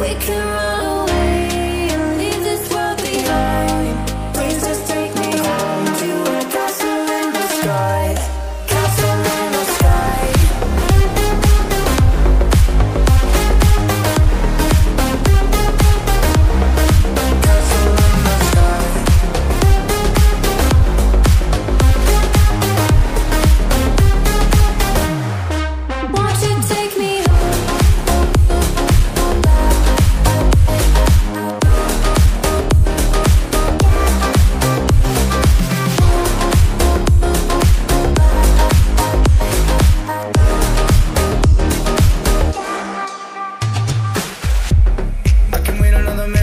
We can another man.